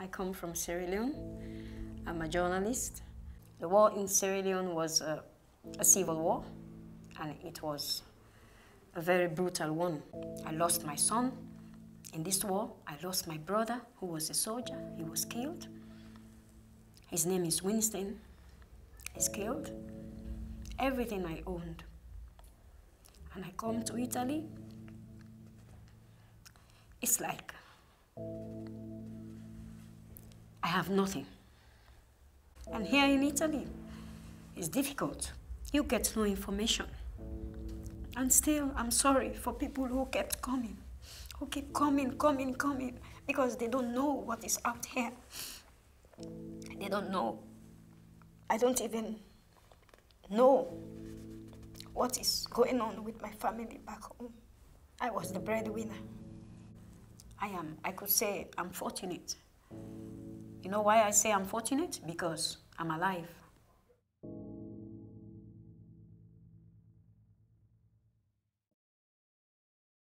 I come from Sierra Leone. I'm a journalist. The war in Sierra Leone was a, a civil war, and it was a very brutal one. I lost my son in this war. I lost my brother, who was a soldier. He was killed. His name is Winston. He's killed. Everything I owned. And I come to Italy. It's like have nothing. And here in Italy, it's difficult. You get no information. And still, I'm sorry for people who kept coming, who keep coming, coming, coming, because they don't know what is out here. They don't know. I don't even know what is going on with my family back home. I was the breadwinner. I am, I could say I'm fortunate. You know why I say I'm fortunate? Because I'm alive.